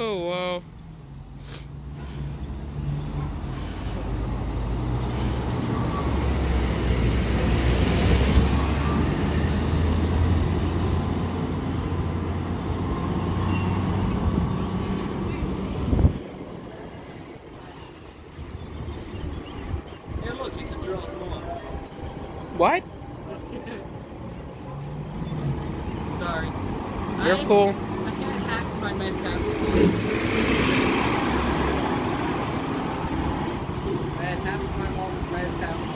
Oh, wow. Hey, look, he's a girl's. What? Sorry. You're I, cool. I can't hack my half of my. My pets. Sorry.